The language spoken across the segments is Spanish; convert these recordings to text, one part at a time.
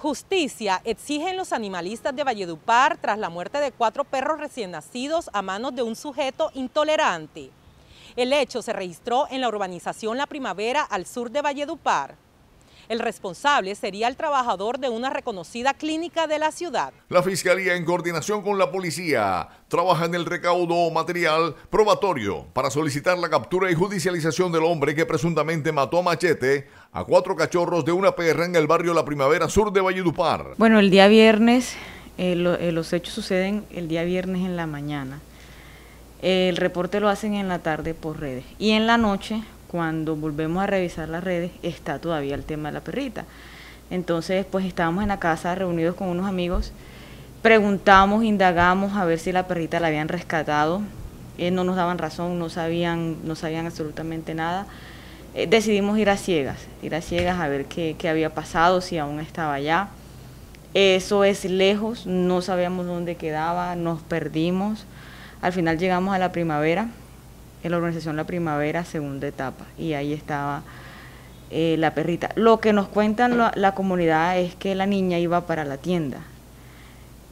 Justicia exigen los animalistas de Valledupar tras la muerte de cuatro perros recién nacidos a manos de un sujeto intolerante. El hecho se registró en la urbanización La Primavera al sur de Valledupar. El responsable sería el trabajador de una reconocida clínica de la ciudad. La Fiscalía, en coordinación con la policía, trabaja en el recaudo material probatorio para solicitar la captura y judicialización del hombre que presuntamente mató a machete a cuatro cachorros de una perra en el barrio La Primavera Sur de Valledupar. Bueno, el día viernes, eh, eh, los hechos suceden el día viernes en la mañana. El reporte lo hacen en la tarde por redes. Y en la noche cuando volvemos a revisar las redes, está todavía el tema de la perrita. Entonces, pues estábamos en la casa reunidos con unos amigos, preguntamos, indagamos a ver si la perrita la habían rescatado. Eh, no nos daban razón, no sabían, no sabían absolutamente nada. Eh, decidimos ir a ciegas, ir a ciegas a ver qué, qué había pasado, si aún estaba allá. Eso es lejos, no sabíamos dónde quedaba, nos perdimos. Al final llegamos a la primavera, en la organización La Primavera, segunda etapa, y ahí estaba eh, la perrita. Lo que nos cuentan la, comunidad es que la niña iba para la tienda.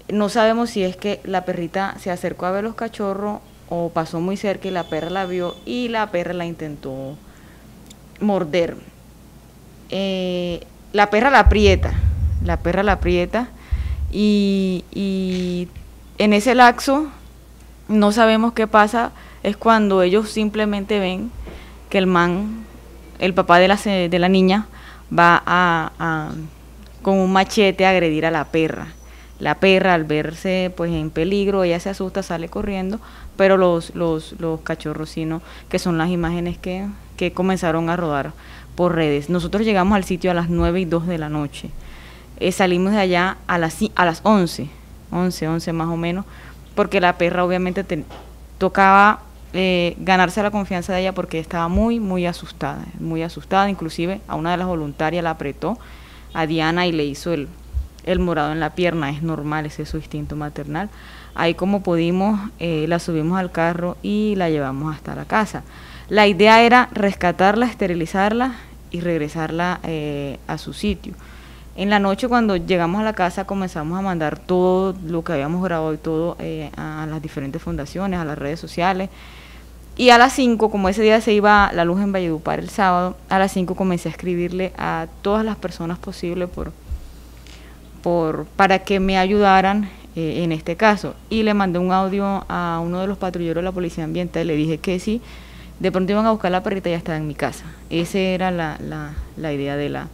No sabemos si es que la perrita se acercó a ver los cachorros o pasó muy cerca y la perra la vio y la perra la intentó morder. Eh, la perra la aprieta, la perra la aprieta y, y en ese laxo no sabemos qué pasa es cuando ellos simplemente ven que el man, el papá de la, de la niña, va a, con un machete a agredir a la perra. La perra al verse pues en peligro, ella se asusta, sale corriendo, pero los, los, los cachorros sino que son las imágenes que, que comenzaron a rodar por redes. Nosotros llegamos al sitio a las 9 y 2 de la noche. Eh, salimos de allá a las, a las 11, 11, 11 más o menos, porque la perra obviamente tocaba eh, ganarse la confianza de ella porque estaba muy, muy asustada, muy asustada, inclusive a una de las voluntarias la apretó a Diana y le hizo el, el morado en la pierna, es normal, ese es su instinto maternal. Ahí como pudimos, eh, la subimos al carro y la llevamos hasta la casa. La idea era rescatarla, esterilizarla y regresarla eh, a su sitio. En la noche cuando llegamos a la casa comenzamos a mandar todo lo que habíamos grabado y todo a las diferentes fundaciones, a las redes sociales. Y a las 5, como ese día se iba la luz en Valledupar el sábado, a las 5 comencé a escribirle a todas las personas posibles por, para que me ayudaran eh, en este caso. Y le mandé un audio a uno de los patrulleros de la Policía Ambiental, le dije que sí, de pronto iban a buscar la perrita y ya estaba en mi casa. Esa era la idea de, la,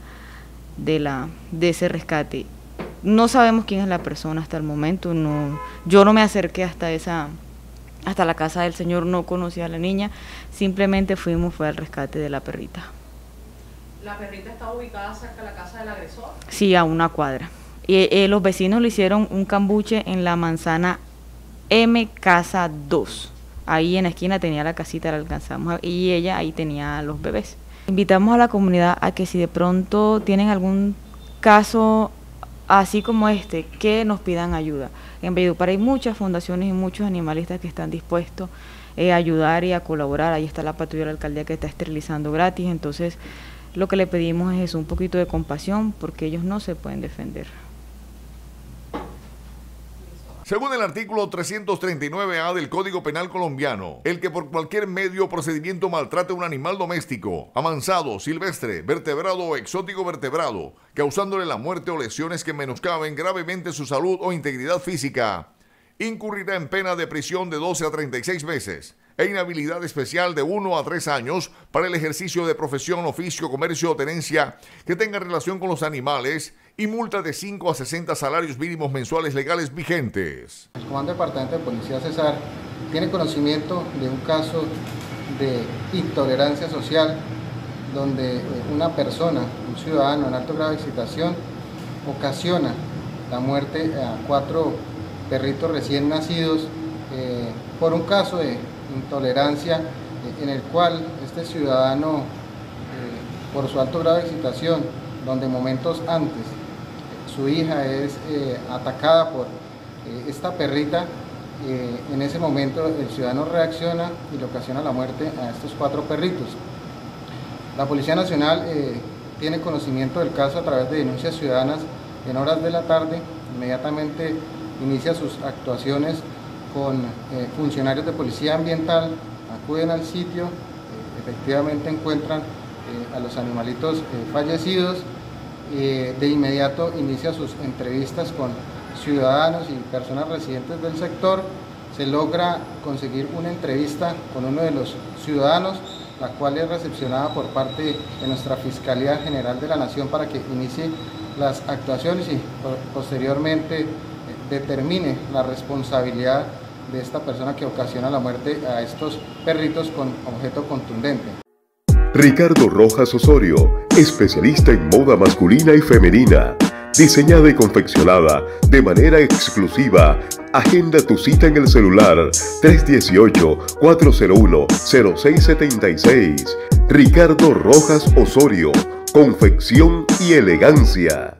de, la, de ese rescate. No sabemos quién es la persona hasta el momento, no, yo no me acerqué hasta esa hasta la casa del señor no conocía a la niña, simplemente fuimos fue al rescate de la perrita. ¿La perrita está ubicada cerca de la casa del agresor? Sí, a una cuadra. Y eh, los vecinos le hicieron un cambuche en la manzana M Casa 2. Ahí en la esquina tenía la casita, la alcanzamos y ella ahí tenía a los bebés. Invitamos a la comunidad a que si de pronto tienen algún caso así como este, que nos pidan ayuda. En Valledupar hay muchas fundaciones y muchos animalistas que están dispuestos eh, a ayudar y a colaborar. Ahí está la patrulla de la alcaldía que está esterilizando gratis. Entonces, lo que le pedimos es un poquito de compasión porque ellos no se pueden defender. Según el artículo 339A del Código Penal colombiano, el que por cualquier medio o procedimiento maltrate a un animal doméstico, amansado, silvestre, vertebrado o exótico vertebrado, causándole la muerte o lesiones que menoscaben gravemente su salud o integridad física, incurrirá en pena de prisión de 12 a 36 meses e inhabilidad especial de 1 a 3 años para el ejercicio de profesión, oficio, comercio o tenencia que tenga relación con los animales y multa de 5 a 60 salarios mínimos mensuales legales vigentes. El Comando Departamento de Policía Cesar tiene conocimiento de un caso de intolerancia social donde eh, una persona, un ciudadano en alto grado de excitación, ocasiona la muerte a cuatro perritos recién nacidos eh, por un caso de intolerancia eh, en el cual este ciudadano, por su alto grado de excitación, donde momentos antes su hija es eh, atacada por eh, esta perrita, eh, en ese momento el ciudadano reacciona y le ocasiona la muerte a estos cuatro perritos. La Policía Nacional tiene conocimiento del caso a través de denuncias ciudadanas en horas de la tarde, inmediatamente inicia sus actuaciones con eh, funcionarios de policía ambiental, acuden al sitio, eh, efectivamente encuentran eh, a los animalitos fallecidos, de inmediato inicia sus entrevistas con ciudadanos y personas residentes del sector, se logra conseguir una entrevista con uno de los ciudadanos, la cual es recepcionada por parte de nuestra Fiscalía General de la Nación para que inicie las actuaciones y posteriormente determine la responsabilidad de esta persona que ocasiona la muerte a estos perritos con objeto contundente. Ricardo Rojas Osorio, especialista en moda masculina y femenina, diseñada y confeccionada de manera exclusiva. Agenda tu cita en el celular 318-401-0676. Ricardo Rojas Osorio, confección y elegancia.